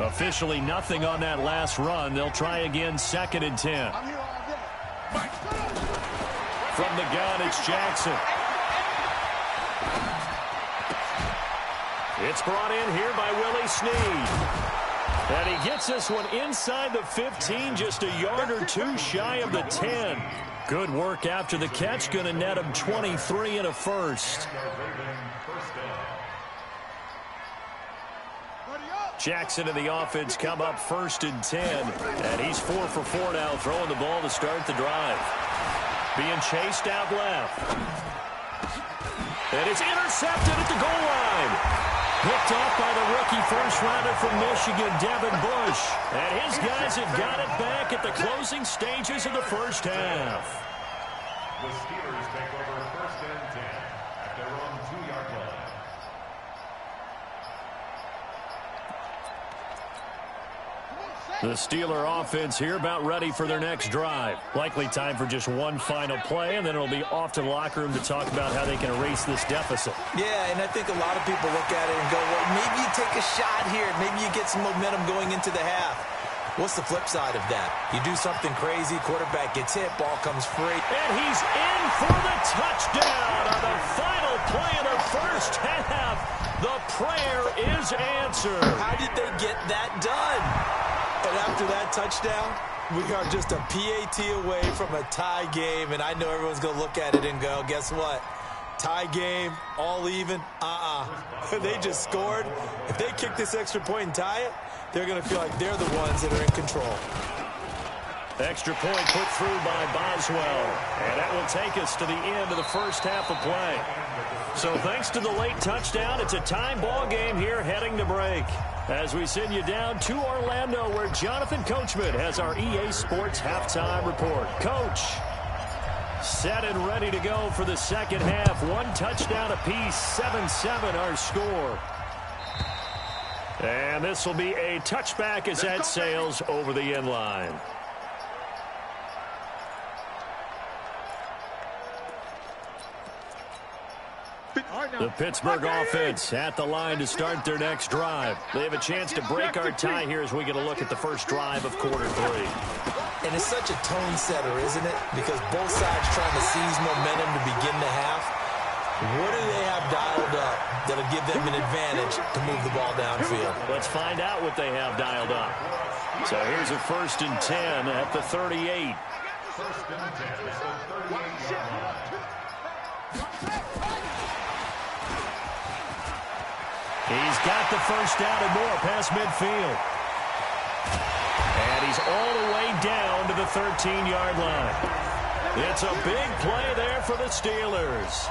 Officially nothing on that last run. They'll try again second and ten. From the gun, it's Jackson. It's brought in here by Willie Snead. And he gets this one inside the 15, just a yard or two shy of the 10. Good work after the catch. Going to net him 23 and a first. Jackson and the offense come up first and 10. And he's four for four now, throwing the ball to start the drive. Being chased out left. And it's intercepted at the goal line. Picked off by the rookie first-rounder from Michigan, Devin Bush. And his guys have got it back at the closing stages of the first half. The Steelers take over first and 10 at their own The Steeler offense here about ready for their next drive. Likely time for just one final play, and then it'll be off to the locker room to talk about how they can erase this deficit. Yeah, and I think a lot of people look at it and go, well, maybe you take a shot here. Maybe you get some momentum going into the half. What's the flip side of that? You do something crazy, quarterback gets hit, ball comes free. And he's in for the touchdown on the final play of the first half. The prayer is answered. How did they get that done? And after that touchdown, we are just a PAT away from a tie game, and I know everyone's going to look at it and go, guess what? Tie game, all even, uh-uh. they just scored. If they kick this extra point and tie it, they're going to feel like they're the ones that are in control. Extra point put through by Boswell. And that will take us to the end of the first half of play. So thanks to the late touchdown, it's a time ball game here heading to break. As we send you down to Orlando where Jonathan Coachman has our EA Sports halftime report. Coach, set and ready to go for the second half. One touchdown apiece, 7-7 our score. And this will be a touchback as that sails over the end line. The Pittsburgh offense at the line to start their next drive. They have a chance to break our tie here as we get a look at the first drive of quarter three. And it's such a tone setter, isn't it? Because both sides trying to seize momentum to begin the half. What do they have dialed up that'll give them an advantage to move the ball downfield? Let's find out what they have dialed up. So here's a first and 10 at the 38. First and 10 at the 38 He's got the first down and more past midfield. And he's all the way down to the 13-yard line. It's a big play there for the Steelers.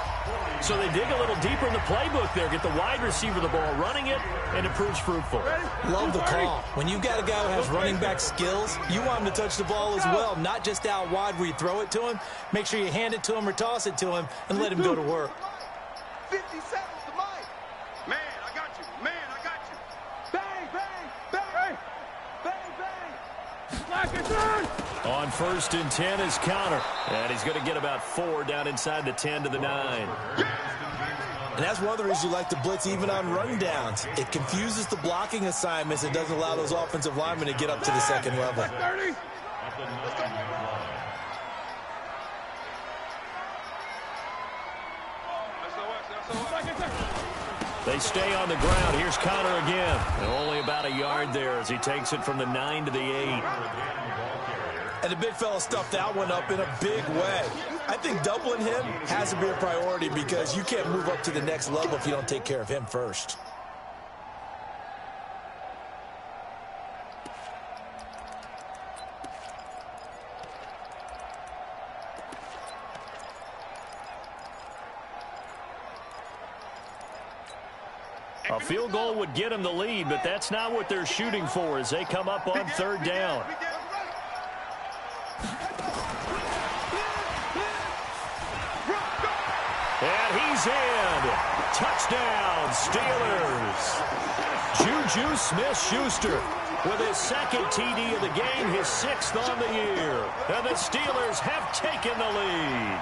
So they dig a little deeper in the playbook there, get the wide receiver the ball, running it, and it proves fruitful. Love the call. When you've got a guy who has running back skills, you want him to touch the ball as well, not just out wide where you throw it to him. Make sure you hand it to him or toss it to him and let him go to work. 57. On first and 10 is Conner. And he's going to get about four down inside the 10 to the 9. And that's one of the reasons you like to blitz even on rundowns. It confuses the blocking assignments. It doesn't allow those offensive linemen to get up to the second level. They stay on the ground. Here's Conner again. And only about a yard there as he takes it from the 9 to the 8. And the big fella stuffed that one up in a big way. I think doubling him has to be a priority because you can't move up to the next level if you don't take care of him first. A field goal would get him the lead, but that's not what they're shooting for as they come up on third down. is in. Touchdown, Steelers. Juju Smith-Schuster with his second TD of the game, his sixth on the year. And the Steelers have taken the lead.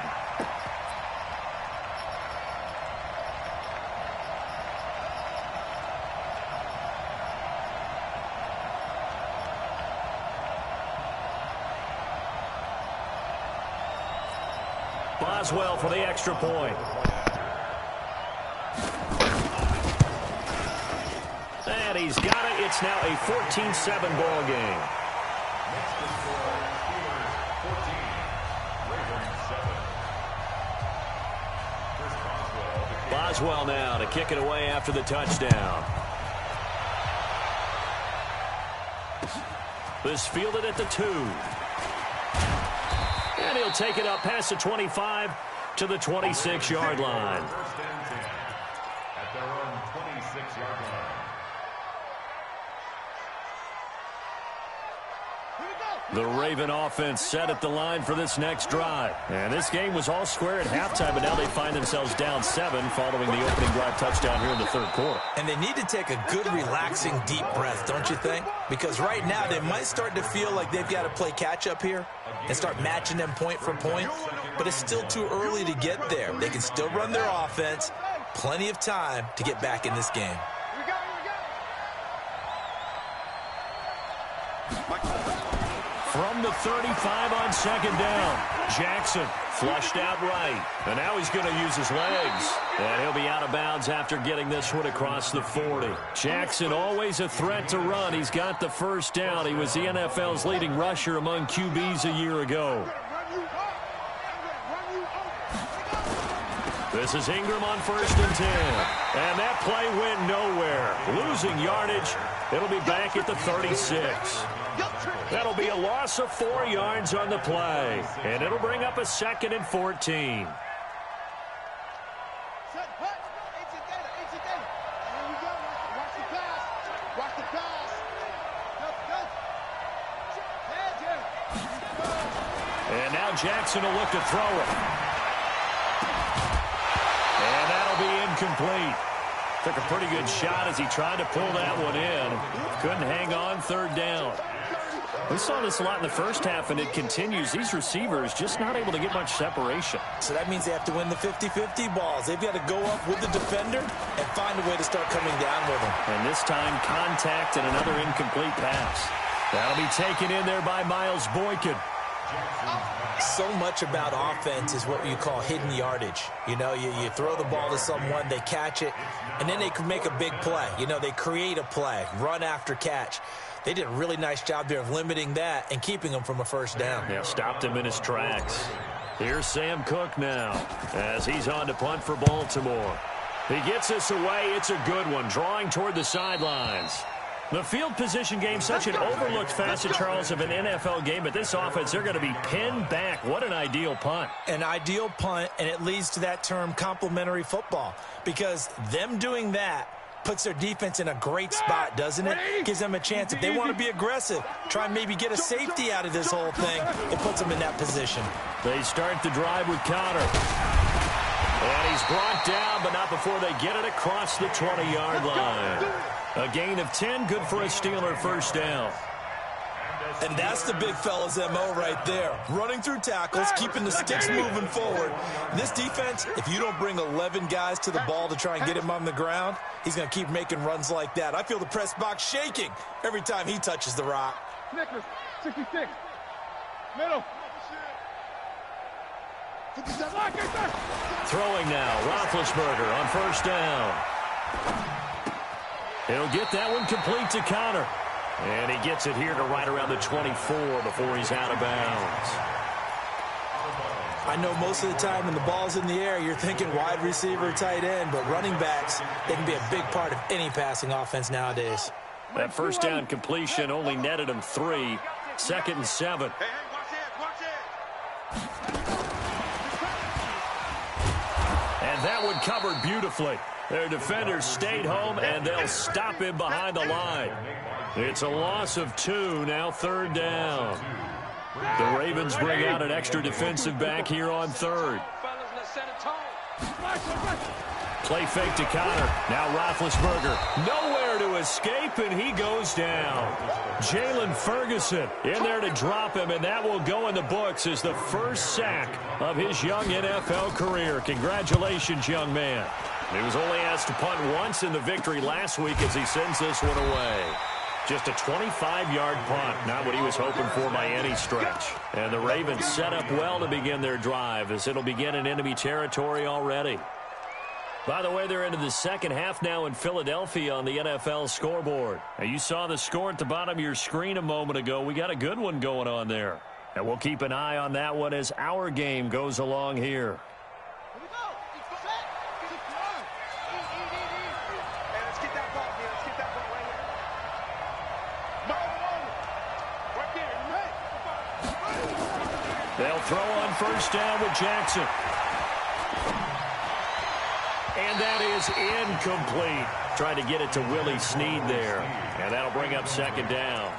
Boswell for the extra point. He's got it. It's now a 14-7 ball game. Boswell now to kick it away after the touchdown. This fielded at the two. And he'll take it up past the 25 to the 26-yard line. Raven offense set at the line for this next drive. And this game was all square at halftime, but now they find themselves down seven following the opening drive touchdown here in the third quarter. And they need to take a good, relaxing, deep breath, don't you think? Because right now they might start to feel like they've got to play catch-up here and start matching them point for point. But it's still too early to get there. They can still run their offense. Plenty of time to get back in this game. From the 35 on second down, Jackson flushed out right. And now he's going to use his legs. And he'll be out of bounds after getting this one across the 40. Jackson always a threat to run. He's got the first down. He was the NFL's leading rusher among QBs a year ago. This is Ingram on first and 10. And that play went nowhere. Losing yardage. It'll be back at the 36. That'll be a loss of four yards on the play. And it'll bring up a second and 14. And now Jackson will look to throw it. And that'll be incomplete. Took a pretty good shot as he tried to pull that one in. Couldn't hang on third down. We saw this a lot in the first half, and it continues. These receivers just not able to get much separation. So that means they have to win the 50-50 balls. They've got to go up with the defender and find a way to start coming down with them. And this time, contact and another incomplete pass. That'll be taken in there by Miles Boykin. So much about offense is what you call hidden yardage. You know, you, you throw the ball to someone, they catch it, and then they can make a big play. You know, they create a play, run after catch. They did a really nice job there of limiting that and keeping him from a first down. Yeah, stopped him in his tracks. Here's Sam Koch now as he's on to punt for Baltimore. He gets this away. It's a good one, drawing toward the sidelines. The field position game, such an overlooked facet, Charles, of an NFL game, but this offense, they're going to be pinned back. What an ideal punt. An ideal punt, and it leads to that term complementary football, because them doing that puts their defense in a great spot, doesn't it? Gives them a chance. If they want to be aggressive, try and maybe get a safety out of this whole thing, it puts them in that position. They start the drive with Conner. And he's brought down, but not before they get it across the 20-yard line. A gain of 10, good for a Steeler first down. And that's the big fella's MO right there. Running through tackles, keeping the sticks moving forward. This defense, if you don't bring 11 guys to the ball to try and get him on the ground, he's going to keep making runs like that. I feel the press box shaking every time he touches the rock. Nicholas, 66. Middle. Throwing now, Roethlisberger on first down. He'll get that one complete to Conner. And he gets it here to right around the 24 before he's out of bounds. I know most of the time when the ball's in the air, you're thinking wide receiver, tight end, but running backs, they can be a big part of any passing offense nowadays. That first down completion only netted him three. Second and seven. And that one covered beautifully. Their defenders stayed home, and they'll stop him behind the line. It's a loss of two, now third down. The Ravens bring out an extra defensive back here on third. Play fake to Conner. Now Roethlisberger. Nowhere to escape, and he goes down. Jaylon Ferguson in there to drop him, and that will go in the books as the first sack of his young NFL career. Congratulations, young man. He was only asked to punt once in the victory last week as he sends this one away. Just a 25-yard punt, not what he was hoping for by any stretch. And the Ravens set up well to begin their drive as it'll begin in enemy territory already. By the way, they're into the second half now in Philadelphia on the NFL scoreboard. Now, you saw the score at the bottom of your screen a moment ago. We got a good one going on there. And we'll keep an eye on that one as our game goes along here. Throw on first down with Jackson. And that is incomplete. Trying to get it to Willie Snead there. And that'll bring up second down.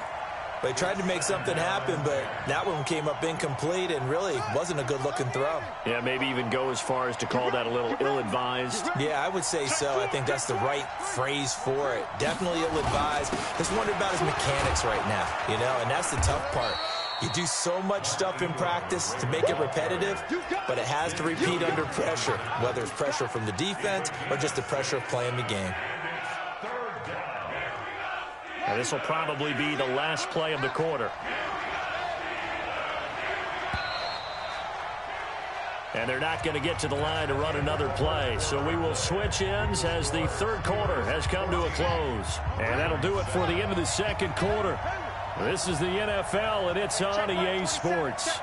They tried to make something happen, but that one came up incomplete and really wasn't a good-looking throw. Yeah, maybe even go as far as to call that a little ill-advised. Yeah, I would say so. I think that's the right phrase for it. Definitely ill-advised. Just wondering about his mechanics right now, you know, and that's the tough part. You do so much stuff in practice to make it repetitive, but it has to repeat under pressure, whether it's pressure from the defense or just the pressure of playing the game. Now, this will probably be the last play of the quarter. And they're not going to get to the line to run another play. So we will switch ends as the third quarter has come to a close. And that'll do it for the end of the second quarter. This is the NFL, and it's on EA Sports.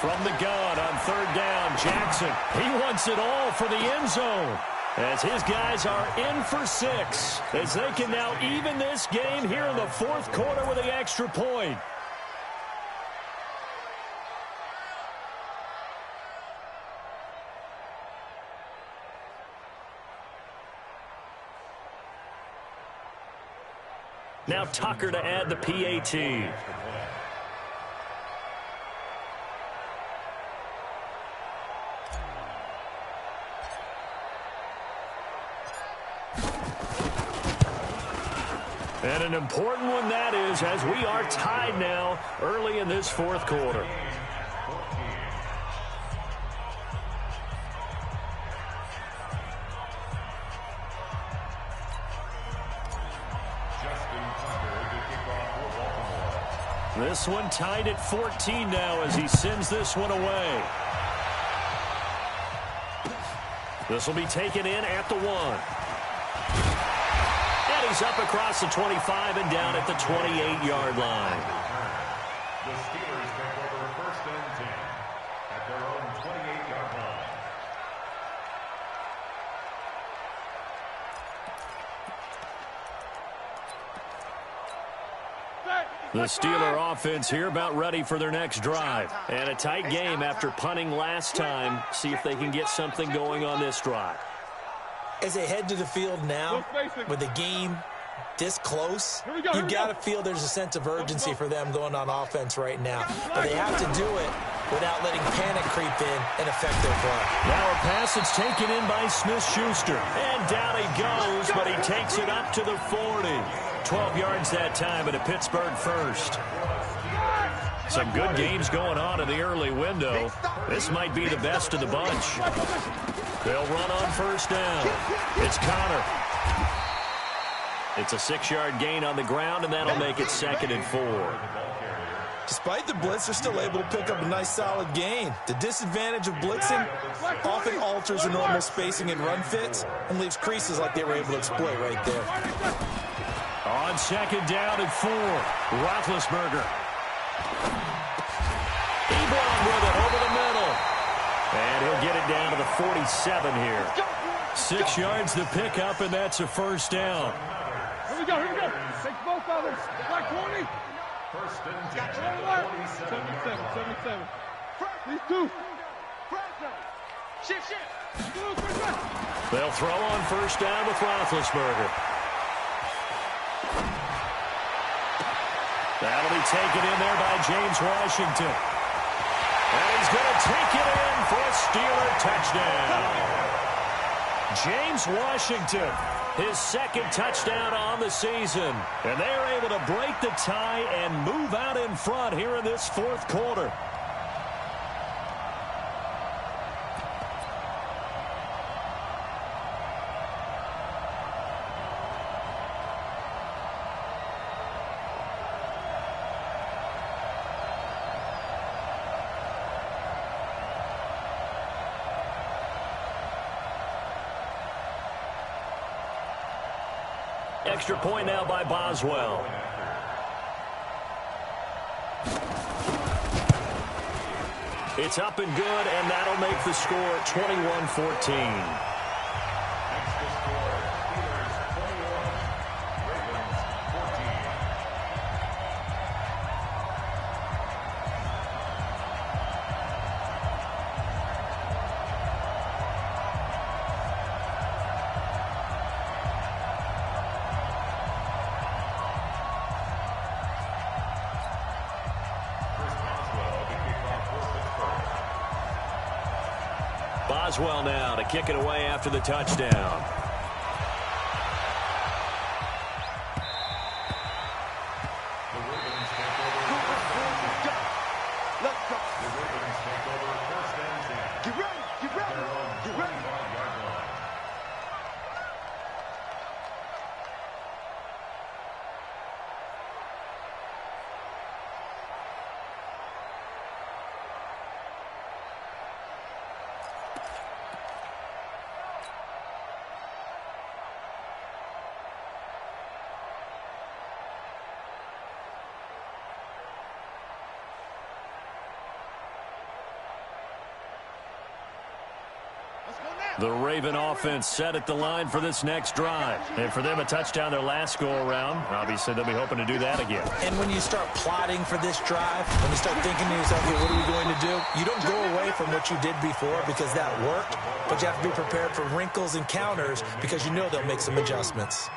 From the gun on third down, Jackson. He wants it all for the end zone. As his guys are in for six. As they can now even this game here in the fourth quarter with the extra point. Now Tucker to add the PAT. And an important one that is as we are tied now early in this fourth quarter. This one tied at 14 now as he sends this one away. This will be taken in at the one. And he's up across the 25 and down at the 28-yard line. The Steelers take over first and 10 at their own 28-yard line. The Steeler offense here about ready for their next drive. And a tight game after punting last time. See if they can get something going on this drive. As they head to the field now, with the game this close, you've got to feel there's a sense of urgency for them going on offense right now. But they have to do it without letting panic creep in and affect their play. Now a pass that's taken in by Smith-Schuster. And down he goes, but he takes it up to the 40. 12 yards that time at a Pittsburgh first. Some good games going on in the early window. This might be the best of the bunch. They'll run on first down. It's Conner. It's a six-yard gain on the ground, and that'll make it second and four. Despite the blitz, they're still able to pick up a nice solid gain. The disadvantage of blitzing often alters the normal spacing and run fits and leaves creases like they were able to exploit right there. On second down and four, Roethlisberger. Ebron with it over the middle. And he'll get it down to the 47 here. Six yards to pick up, and that's a first down. Here we go, here we go. Take both of them. Like 20. First and 10 Right, at 47 77, yard 77. These two. Shift, shift. Two, three, three. They'll throw on first down with Roethlisberger. Taken in there by James Washington. And he's going to take it in for a Steeler touchdown. James Washington, his second touchdown on the season. And they're able to break the tie and move out in front here in this fourth quarter. Extra point now by Boswell. It's up and good, and that'll make the score 21-14. Boswell now to kick it away after the touchdown. The Raven offense set at the line for this next drive. And for them, a touchdown their last go-around. Obviously, they'll be hoping to do that again. And when you start plotting for this drive, when you start thinking to yourself, hey, what are we going to do? You don't go away from what you did before because that worked, but you have to be prepared for wrinkles and counters because you know they'll make some adjustments.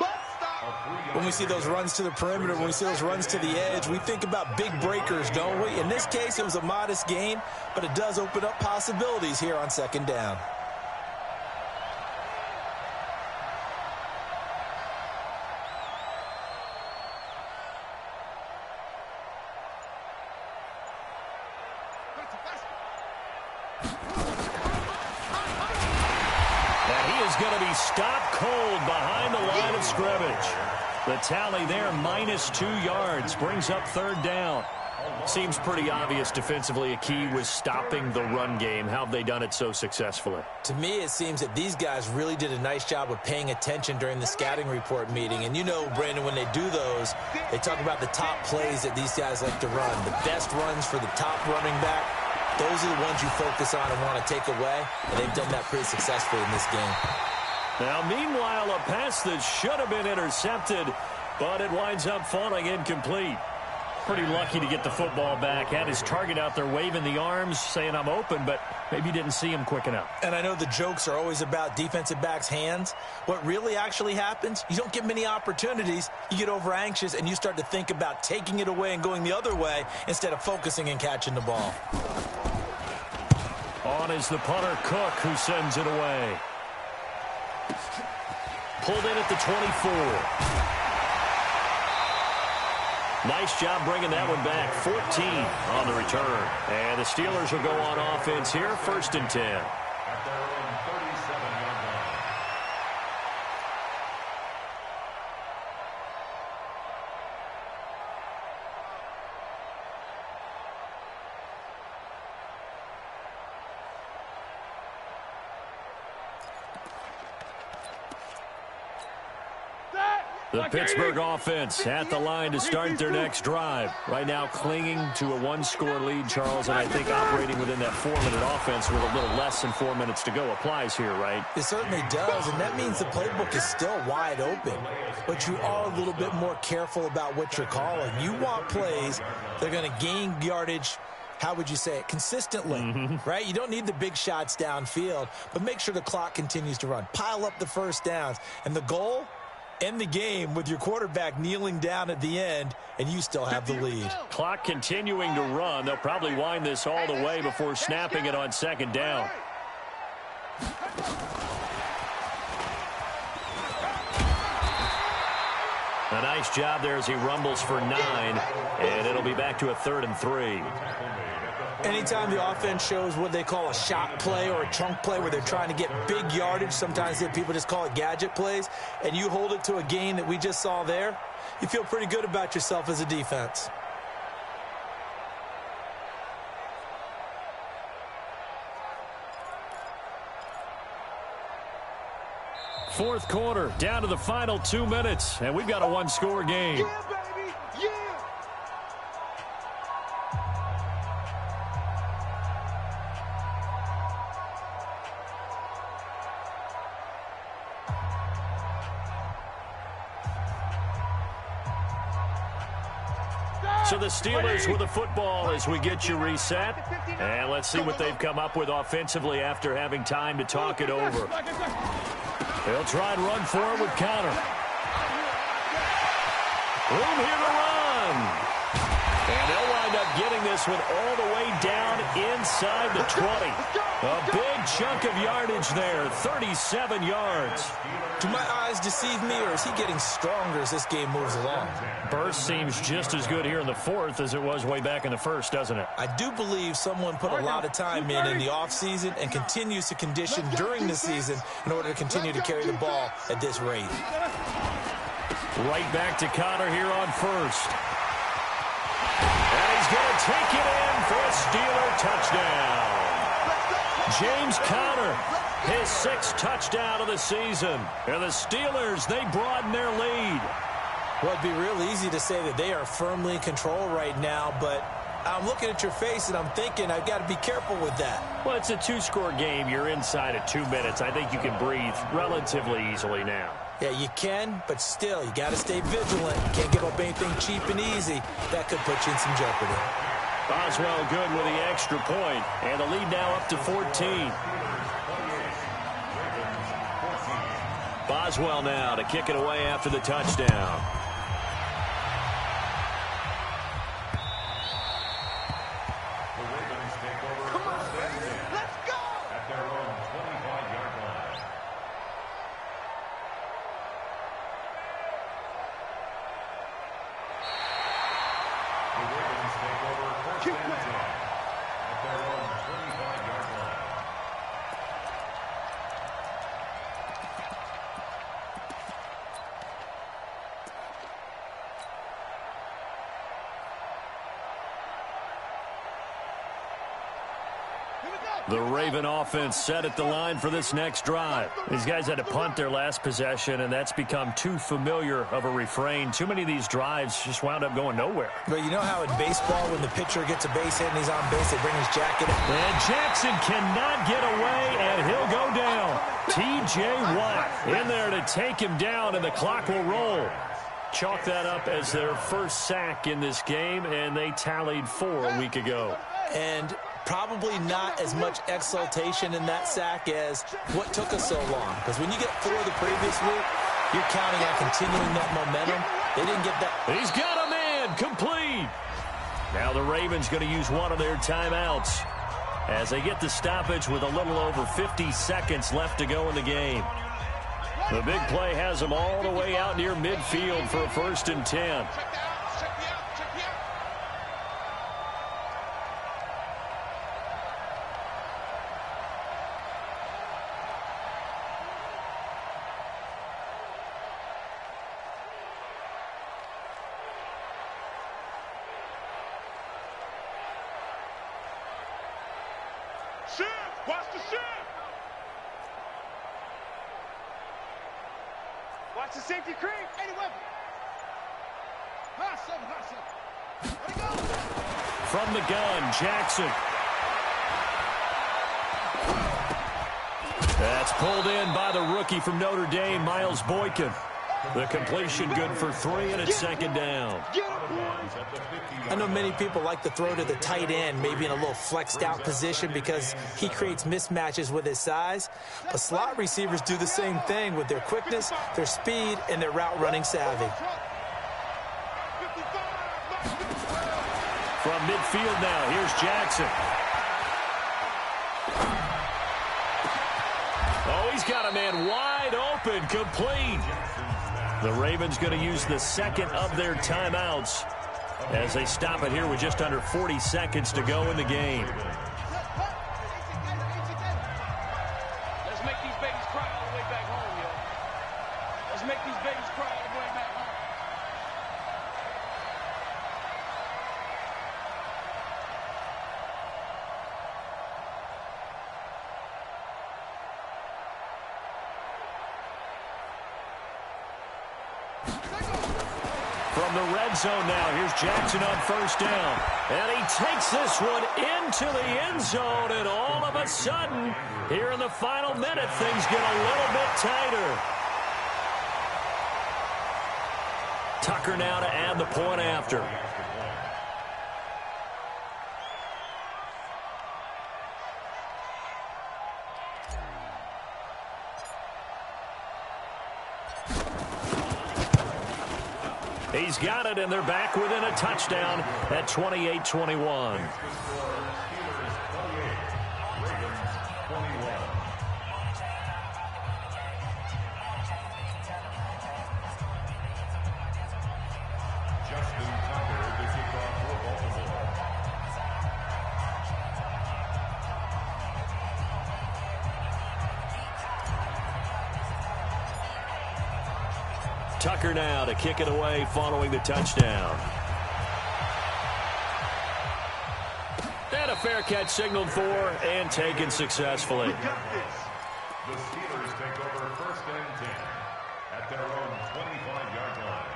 When we see those runs to the perimeter, when we see those runs to the edge, we think about big breakers, don't we? In this case, it was a modest gain, but it does open up possibilities here on second down. The tally there, minus two yards, brings up third down. Seems pretty obvious defensively a key was stopping the run game. How have they done it so successfully? To me, it seems that these guys really did a nice job of paying attention during the scouting report meeting. And you know, Brandon, when they do those, they talk about the top plays that these guys like to run. The best runs for the top running back, those are the ones you focus on and want to take away. And they've done that pretty successfully in this game. Now, meanwhile, a pass that should have been intercepted, but it winds up falling incomplete. Pretty lucky to get the football back. Had his target out there waving the arms, saying I'm open, but maybe didn't see him quick enough. And I know the jokes are always about defensive backs' hands. What really actually happens, you don't get many opportunities. You get over anxious, and you start to think about taking it away and going the other way instead of focusing and catching the ball. On is the punter Koch, who sends it away. Pulled in at the 24. Nice job bringing that one back. 14 on the return. And the Steelers will go on offense here, first and 10. The Pittsburgh offense at the line to start their next drive. Right now clinging to a one-score lead, Charles, and I think operating within that four-minute offense with a little less than four minutes to go applies here, right? It certainly does, and that means the playbook is still wide open. But you are a little bit more careful about what you're calling. You want plays that are going to gain yardage how would you say it, consistently, mm -hmm. right? You don't need the big shots downfield, but make sure the clock continues to run. Pile up the first downs. And the goal end the game with your quarterback kneeling down at the end, and you still have the lead. Clock continuing to run. They'll probably wind this all the way before snapping it on second down. A nice job there as he rumbles for nine, and it'll be back to a third and three. Anytime the offense shows what they call a shot play or a chunk play where they're trying to get big yardage, sometimes people just call it gadget plays, and you hold it to a gain that we just saw there, you feel pretty good about yourself as a defense. Fourth quarter, down to the final two minutes, and we've got a one-score game. So the Steelers with the football as we get you reset. And let's see what they've come up with offensively after having time to talk it over. They'll try and run for it with Conner. Room here to run. And they'll wind up getting this one all the way down inside the 20. A big chunk of yardage there, 37 yards. Do my eyes deceive me, or is he getting stronger as this game moves along? Burst seems just as good here in the fourth as it was way back in the first, doesn't it? I do believe someone put a lot of time in in the offseason and continues to condition during the season in order to continue to carry the ball at this rate. Right back to Conner here on first. And he's going to take it in for a Steeler touchdown. James Conner, his sixth touchdown of the season. And the Steelers, they broaden their lead. Well, it'd be real easy to say that they are firmly in control right now, but I'm looking at your face and I'm thinking I've got to be careful with that. Well, it's a two-score game. You're inside of two minutes. I think you can breathe relatively easily now. Yeah, you can, but still, you got to stay vigilant. Can't give up anything cheap and easy. That could put you in some jeopardy. Boswell good with the extra point, and the lead now up to 14. Boswell now to kick it away after the touchdown. The Ravens take over first and 10 Let's go. at their own 25-yard line. The Ravens take over first and 10 at their own 25-yard line. Here we go. The Raven offense set at the line for this next drive. These guys had to punt their last possession, and that's become too familiar of a refrain. Too many of these drives just wound up going nowhere. But you know how in baseball, when the pitcher gets a base hit and he's on base, they bring his jacket up? And Jackson cannot get away, and he'll go down. T.J. Watt in there to take him down, and the clock will roll. Chalk that up as their first sack in this game, and they tallied four a week ago. And probably not as much exultation in that sack as what took us so long. Because when you get four the previous week, you're counting on continuing that momentum. They didn't get that. He's got a man complete. Now the Ravens going to use one of their timeouts as they get the stoppage with a little over 50 seconds left to go in the game. The big play has them all the way out near midfield for a first and 10. Check the out. Check the out. Check the out. Ship! Watch the ship! Watch the safety creep! 80 weapon! Hot seven, hot seven. Let it go! From the gun, Jackson. That's pulled in by the rookie from Notre Dame, Miles Boykin. The completion good for three, and it's second down. Get him, boys! At the 50 I know many people like to throw to the tight end, maybe in a little flexed out position because he creates mismatches with his size. But slot receivers do the same thing with their quickness, their speed, and their route running savvy. Midfield now, here's Jackson. Oh, he's got a man wide open, complete. The Ravens going to use the second of their timeouts as they stop it here with just under 40 seconds to go in the game. From the red zone now, here's Jackson on first down. And he takes this one into the end zone, and all of a sudden, here in the final minute, things get a little bit tighter. Tucker now to add the point after. He's got it, and they're back within a touchdown at 28-21. Tucker now to kick it away following the touchdown. And a fair catch signaled for and taken successfully. The Steelers take over first and 10 at their own 25-yard line.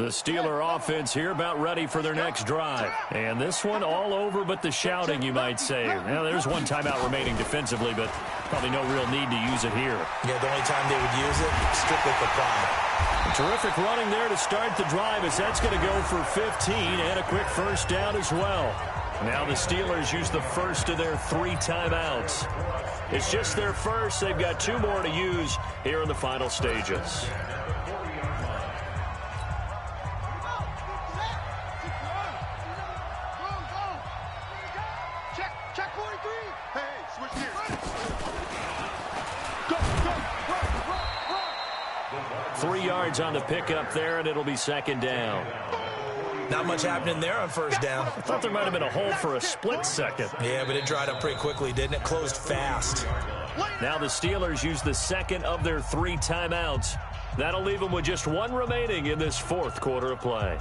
The Steeler offense here about ready for their next drive. And this one all over but the shouting, you might say. Now, there's one timeout remaining defensively, but probably no real need to use it here. Yeah, the only time they would use it, strictly for pride. Terrific running there to start the drive as that's going to go for 15 and a quick first down as well. Now the Steelers use the first of their three timeouts. It's just their first. They've got two more to use here in the final stages. Yards on the pickup there, and it'll be second down. Not much happening there on first down. I thought there might have been a hole for a split second. Yeah, but it dried up pretty quickly, didn't it? Closed fast. Now the Steelers use the second of their three timeouts. That'll leave them with just one remaining in this fourth quarter of play.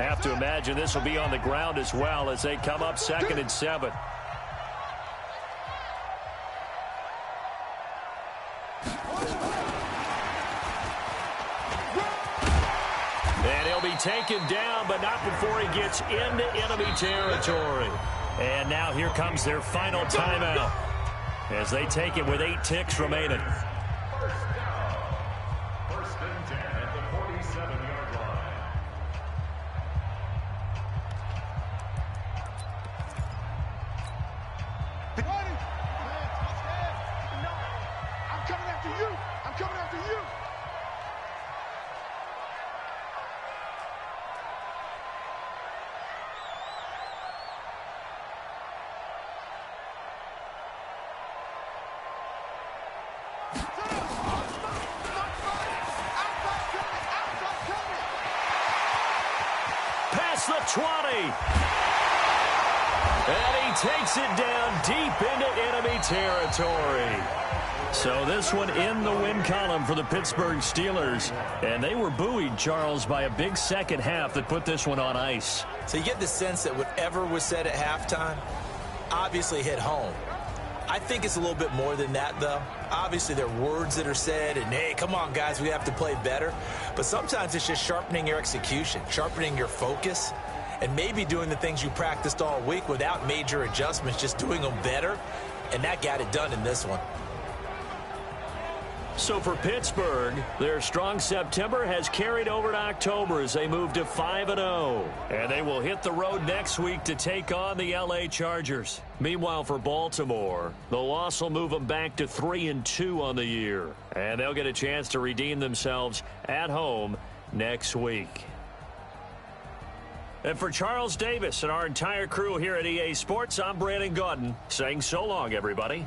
Have to imagine this will be on the ground as well as they come up second and seven. And he'll be taken down, but not before he gets into enemy territory. And now here comes their final timeout as they take it with eight ticks remaining. Past the 20. And he takes it down deep into enemy territory. So this one in the win column for the Pittsburgh Steelers. And they were buoyed, Charles, by a big second half that put this one on ice. So you get the sense that whatever was said at halftime obviously hit home. I think it's a little bit more than that, though. Obviously, there are words that are said, and hey, come on, guys, we have to play better. But sometimes it's just sharpening your execution, sharpening your focus, and maybe doing the things you practiced all week without major adjustments, just doing them better. And that got it done in this one. So for Pittsburgh, their strong September has carried over to October as they move to 5-0. And they will hit the road next week to take on the L.A. Chargers. Meanwhile, for Baltimore, the loss will move them back to 3-2 on the year. And they'll get a chance to redeem themselves at home next week. And for Charles Davis and our entire crew here at EA Sports, I'm Brandon Gaudin saying so long, everybody.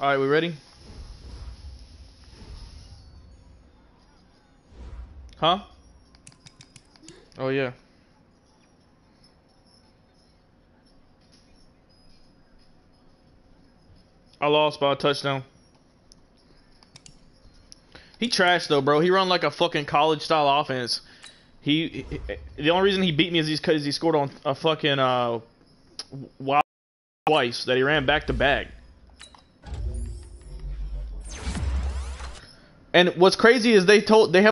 All right, we ready? Huh? Oh yeah. I lost by a touchdown. He trashed though, bro. He run like a fucking college style offense. He, he the only reason he beat me is because he scored on a fucking uh wild twice that he ran back to back. And what's crazy is they told they have